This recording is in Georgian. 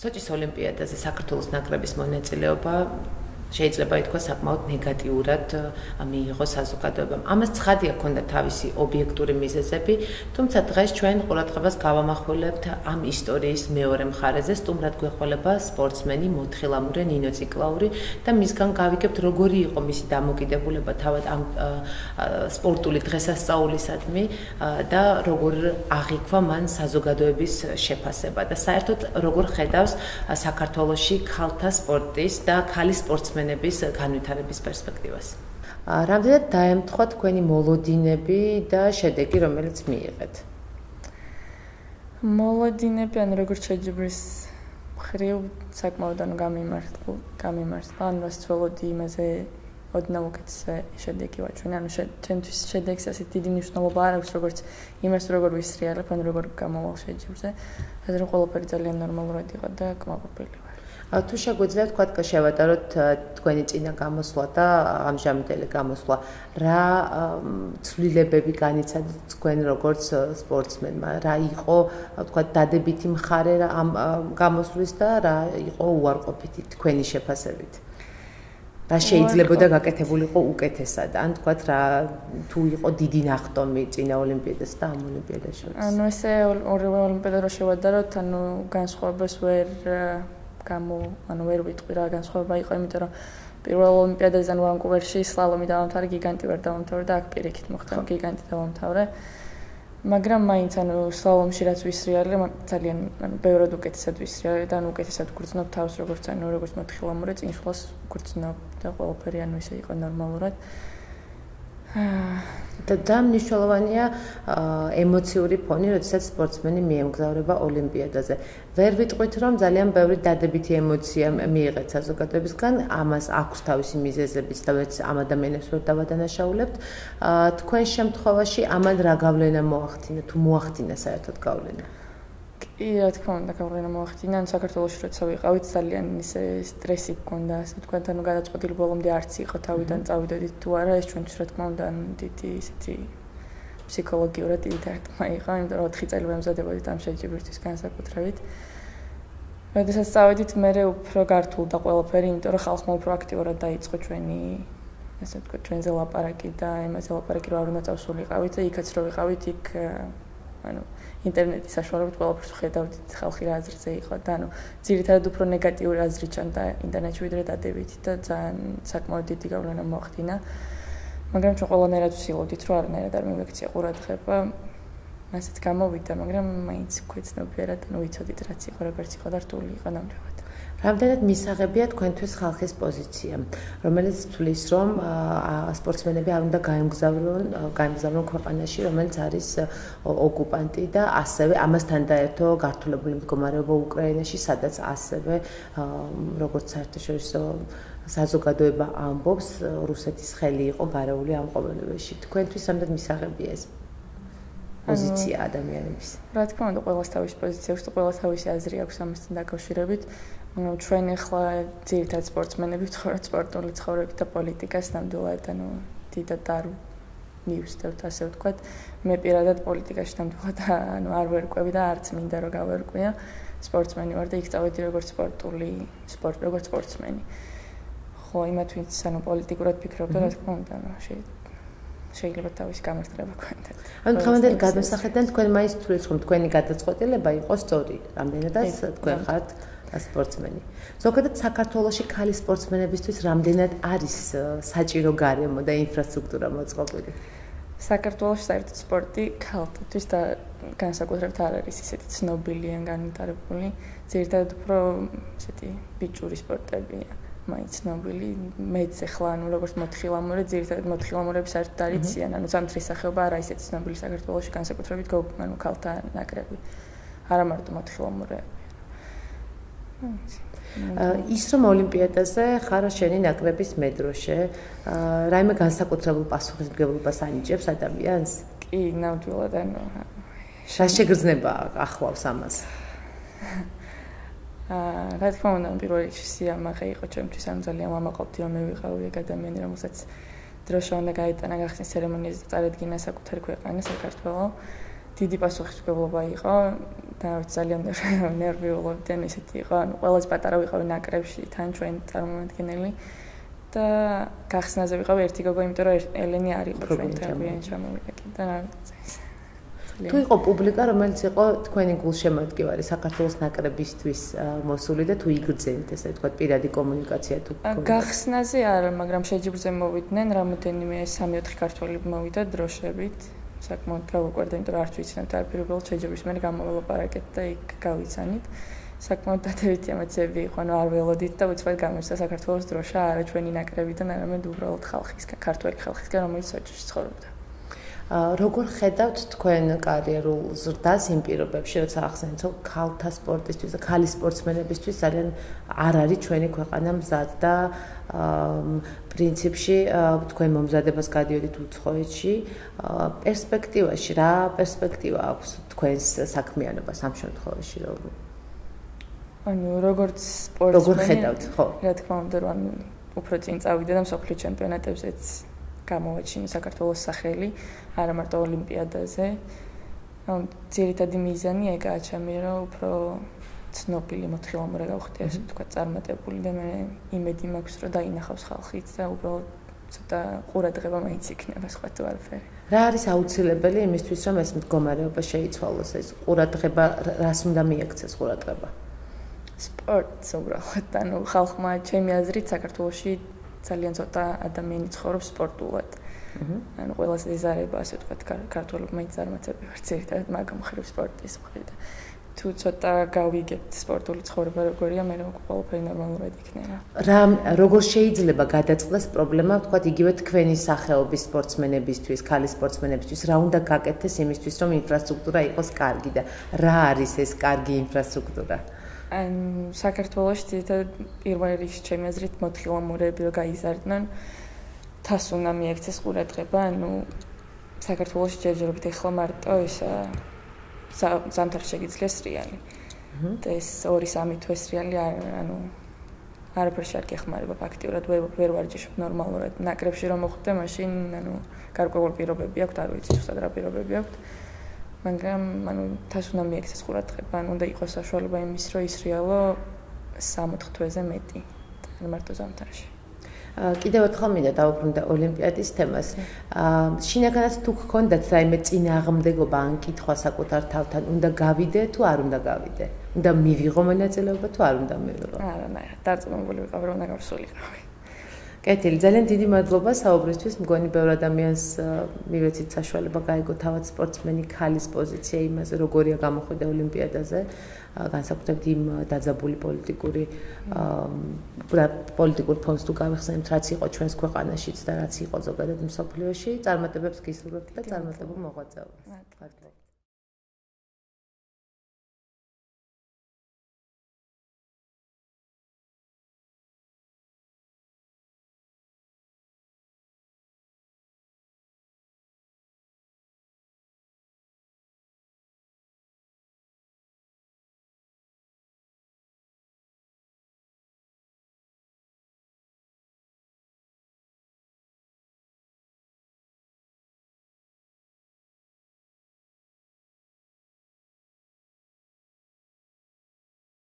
სოჭის ოლიმპიადაზე საქართველოს ნაკრების მონაწილეობა შეიძლება ითქვა საკმაოდ ნეგატიურად მიიღო საზოგადოებამ. ამას ცხადია ქონდა თავისი ობიექტური მიზეზები, თუმცა დღეს ჩვენ ყურადღებას გავამახვილებთ ამ ისტორიის მეორე მხარეზე, სტუმრად გვეხმარება სპორტსმენი მოთხილამურე ნინო ციკლაური და მისგან გავიგებთ როგორი იყო მისი დამოკიდებულება თავად ამ სპორტული დღესასწაულისადმი და როგორ აღიქვა მან საზოგადოების შეფასება და საერთოდ როგორ ხედავს საქართველოსი ქალთა სპორტის და ქალი სპორტსმენი სპორტსმენების განვითარების პერსპექტივას. რამდენად დაემთხვა თქვენი მოლოდინები და შედეგი, რომელიც მიიღეთ? მოლოდინები, ან როგორც შეჯიბრის ხრივ საკმაოდ ანუ გამიმართლა, გამიმართლა, ანუ რას ცველოდი იმაზე ოდნავ უკეთესე შედეგი ვაჩვენ, ანუ ჩვენთვის შედეგს ასე დიდი მნიშვნელობა არ აქვს, როგორც იმას როგორ ვისრიალებ, ანუ როგორ გამოვალ შეჯიბრზე. ასე რომ ყველაფერი ძალიან ნორმალურად იყო და კმაყოფილი ვარ. თუ შეგვიძლია თქვა შევატაროთ თქვენი წინა გამოსვლა და ამჟამინდელი გამოსვლა. რა ცვლილებები განიცადეთ თქვენ როგორც სპორტსმენმა? რა იყო თქვა დადებითი მხარე ამ გამოსვლის და რა იყო უარყოფითი თქვენი შეფასებით? რა შეიძლებოდა გაკეთებულიყო უკეთესად? ან თქვა რა თუ იყო დიდი ნახტომი წინა ოლიმპიადას და ამ ოლიმპიადას შორის ანუ ესე ორივე ოლიმპიადა რო შევადაროთ ანუ განსხვავებას ვერ გამო ანუ ვერ ვიტყვი რა განსხვავება იყო იმიტომ რომ პირველ ოლიმპიადაზე ანუ ვანკუვერში სლალომი დავამთავრე გიგანტი ვერ დავამთავრე და აქ პირიქით მოხდა გიგანტი დავამთავრე მაგრამ მაინც ანუ სლალომში რაც ვისრიალე ძალიან ანუ ბევრად უკეთესად ვისრიალე და ანუ უკეთესად გრძნობ თავს როგორც ანუ როგორც მოთხილამურე წინშლას გრძნობ და ყველაფერი ანუ ისე იყო ნორმალურად და დამნიშნულოვანია ემოციური ფონი, როდესაც სპორტსმენი მიემგზავრება ოლიმპიადაზე. ვერ ვიტყვით, რომ ძალიან ბევრი დადებითი ემოცია მიიღეთ საზოგადოებისგან, ამას აქვს თავისი მიზეზებიც და ვერც ამ ადამიანებს ვერ დავადანაშაულებთ. თქვენ შემთხვევაში ამან რა გავლენა მოახდინა, თუ მოახდინა საერთოდ გავლენა? კი, რა თქმა უნდა, გავლენა მოახდინა. საქართველოს როცა ვიყავით, ძალიან ისე სტრესი გქონდა, ასე თქვა, ანუ გადაწყვეტილი ბოლომდე არც იყო თავიდან წავიდოდით თუ არა, ეს ჩვენთვის რა თქმა უნდა, დიდი ისეთი ფსიქოლოგიურად დიდი დარტყმა იყო, იმიტომ რომ 4 წელი ვემზადებოდით ამ შეჯიბრისთვის განსაკუთრებით. როდესაც წავედით, მე უფრო გართულდა ყველაფერი, იმიტომ რომ ხალხმა უფრო აქტიურად დაიწყო ჩვენი ასე თქვა, ჩვენზე ლაპარაკი და იმაზე ლაპარაკი რა უნდა წავსულიყავით და იქაც რო ვიყავით, იქ ანუ ინტერნეტის საშუალებით ყველაფერს ხედავდით ხალხი რა აზრზე იყო და ანუ ძირითადად უფრო ნეგატიური აზრი ჩანდა ინტერნეტში ვიდრე დადებითი და ძალიან საკმაოდ დიდი გავლენა მოახდინა. მაგრამ ჩვენ ყველანაირად ვსილოდით რომ არანაირად არ მივექცია ყურადღება. ასეთ გამოვიდა მაგრამ მაინც ქვეცნობიერად ანუ ვიცოდით რაც იყო როგორც იყო და რთული იყო ნამდვილად რამდენად მისაღებია თქვენთვის ხალხის პოზიცია, რომელიც თulis რომ სპორტსმენები არ უნდა გაემგზავრონ, გაემგზავრონ ქვეყანაში, რომელიც არის ოკუპანტი და ასევე ამასთან დაერთო გართულებული მდგომარეობა უკრაინაში, სადაც ასევე როგორც საერთაშორისო საზოგადოება ამბობს, რუსეთის ხელი იყო გარეული ამ ყოველივეში. თქვენთვის რამდენად მისაღებია ეს პოზიცია ადამიანების? რა თქმა უნდა, ყოველს თავისი პოზიცია აქვს და ყოველს თავისი აზრი აქვს ამასთან დაკავშირებით. Ну ჩვენ ახლა ძირითადად სპორტსმენები ვცხოვრობთ სპორტული ცხოვრებით და პოლიტიკას ნამდვილად ანუ დიდად არ მივსდევთ ასე ვთქვათ მე პირადად პოლიტიკაში ნამდვილად ანუ არ ვერკვევი და არც მინდა რომ გავერკვია სპორტსმენი ვარ და იქ წავედი როგორც სპორტული სპორტ როგორც სპორტსმენი ხო იმათ ვინც ანუ პოლიტიკურად ფიქრობდა რა თქმა უნდა ანუ შეიძლება თავის გამართლება გქონდეთ. ანუ თამანდელ გადასახედან თქვენ მაინც თulis რომ თქვენი გადაწყვეტილება იყო სწორი. რამდენადაც თქვენ ხართ სპორტსმენი. ზოგადად საქართველოსი ქალი სპორტსმენებისთვის რამდენად არის საჭირო გარემო და ინფრასტრუქტურა მოწყობილი? საქართველოს საერთოდ სპორტი ქალთათვის და განსაკუთრებით არ არის ისეთი ცნობილი ან განვითარებული. ძირითადად უფრო ისეთი ბიჭური სპორტებია. მაინც ცნობილი მეც ახლა ანუ როგორც მოთხილამურე ძირითადად მოთხილამურები საერთოდ არიციან ანუ სამთრის სახეობა არა ისეთი ცნობილი საქართველოს განსაკუთრებით ანუ ქალთა ნაკრები არა მარტო მოთხილამურეები ის რომ ოლიმპიადაზე ხარ შენი ნაკრების მედროშე, რაიმე განსაკუთრებულ პასუხისმგებლობას ანიჭებს ადამიანს? კი, ნამდვილად ანუ რა შეგრძნება ახლავს ამას? აა, რა თქმა უნდა, პირველ რიგში სიამაყე იყო ჩემთვის, ანუ ძალიან მომაყობდი რომ მე ვიყავი ეგ ადამიანი, რომელსაც დროშა უნდა გაიტანა გახსნის ცერემონიაზე და წარედგინა საკუთარი ქვეყანა საქართველოს. დიდი პასუხისმგებლობა იყო და ძალიან ნერვიულობდი, ანუ ისეთი იყო, ანუ ყველაზე პატარა ვიყავი ნაკრებში, თან ჩვენ წარმომადგენელი. და გახსნაზე ვიყავი ერთი გოგო, იმიტომ რომ ელენი არ იყო ჩვენთან, ვინ ჩამოვიდა კი და თუ იყო პუბლიკა, რომელიც იყო თქვენი გულშემატკივარი საქართველოს ნაკრებისთვის მოსული და თუ იგრძენთ ესე ვთქვათ პირადი კომუნიკაცია თუ გახსნაზე არა, მაგრამ შეჯიბრზე მოვიდნენ, რამოდენიმე 3-4 ქართველი მოვიდა დროშებით. საკმაოდ გავუკვირდა, იმიტომ რომ არც ვიცნობთ არ პირველ შეჯიბრის მე გამოველაპარაკეთ და იქ გავიცანით. საკმაოდ დადებითი ემოციები იყო, ანუ არ ველოდით და უცბად გამოსცა საქართველოს დროშა, არა ჩვენი ნაკრებიდან, არამედ უბრალოდ ხალხისგან, ქართველი ხალხისგან, რომელიც სოჭში ცხოვრობდა. როგორ ხედავთ თქვენ კარიერულ ზრდას იმ პირობებში, როცა ახსენეთ, რომ ქალთა სპორტისთვის და ქალი სპორტსმენებისთვის ძალიან არ არის ჩვენი ქვეყანა მზად და პრინციპში თქვენ მომზადებას გადიოდით უცხოეთში, პერსპექტივაში რა პერსპექტივა აქვს თქვენს საქმიანობას ამ შემთხვევაში, რომ ანუ როგორც სპორტსმენი როგორ ხედავთ, ხო? რა თქმა უნდა, რომ უფრო წინ წავიდე და მსოფლიო ჩემპიონატებზეც გამოვაჩინე საქართველოს სახელი, არა მარტო ოლიმპიადაზე. ანუ ძირითადი მიზანი ეგაა ჩემი, რომ უფრო ცნობილი მოთხილამურე გავხდე, ასე ვთქვა, წარმატებული და მე იმედი მაქვს, რომ დაინახავს ხალხიც და უბრალოდ ცოტა ყურადღება მაინც იქნება სხვა თუ არაფერი. რა არის აუცილებელი იმისთვის, რომ ეს მდგომარეობა შეიცვალოს, ეს ყურადღება რას უნდა მიექცეს ყურადღება? სპორტს უბრალოდ, ანუ ხალხმა ჩემი აზრით საქართველოში ძალიან ცოტა ადამიანი ცხოვრობს სპორტულად. ანუ ყველაზე იზარება ასე ვთქვათ ქართულმა ინწარმოებები ვართ ერთად მაგამ ხრივ სპორტის მხრივ და თუ ცოტა გავიგებთ სპორტული ცხოვრება როგორია მე როგორ ყველაფერი ნორმალურად იქნება. რა როგორ შეიძლება გადაწყდეს პრობლემა ვთქვათ იგივე თქვენი სახეობის სპორტსმენებისთვის, ქალი სპორტსმენებისთვის რა უნდა გაკეთდეს იმისთვის რომ ინფრასტრუქტურა იყოს კარგი და რა არის ეს კარგი ინფრასტრუქტურა? ან საქართველოს თითქოს პირველ რიგში ჩემი აზრით მოთხილამურები რომ გაიზარდნენ. თას უნდა მიექცეს ყურადღება ანუ საქართველოს ჯერჯერობით ეხლა მარტო ეს ზამთარ შეგიძლიათ სრიალი. და ეს 2-3 თვე სრიალი ანუ არაფერში არ გეხმარება ფაქტიურად ვერ ვარჯიშობ ნორმალურად. ნაკრებში რომ მოხვდე მაშინ ანუ გარკვეული პირობები აქვს არ ვიცი ზუსტად რა პირობები აქვს მაგრამ ანუ თას უნდა მიექცეს ყურადღება, ანუ უნდა იყოს საშუალება იმის, რომ ისრიალო 3-4 თვეზე მეტი. და მარტო ზამთარში. აა კიდევ ერთხელ მინდა დავუბრუნდე ოლიმპიადის თემას. აა შინაგანაც თუ გქონდათ რაიმე წინააღმდეგობა ან კითხვა საკუთარ თავთან, უნდა გავიდე თუ არ უნდა გავიდე? უნდა მივიღო მონაწილეობა თუ არ უნდა მივიღო? არა, არა, დარწმუნებული ვიყავ, რომ უნდა გავსულიყავი. კეთილი, ძალიან დიდი მადლობა საუბრისთვის. მგონი ბევრ ადამიანს მივეცით საშუალება გაიგო თავად სპორტსმენი ქალის პოზიცია იმაზე, როგორია გამოხვედა ოლიმპიადაზე, განსაკუთრებით იმ დაძაბული პოლიტიკური პოლიტიკურ ფონს თუ გავიხსენებთ, რაც იყო ჩვენს ქვეყანაშიც და რაც იყო ზოგადად მსოფლიოში, წარმატებებს გისურვებთ და წარმატებულ მოღვაწეობას. მადლობა.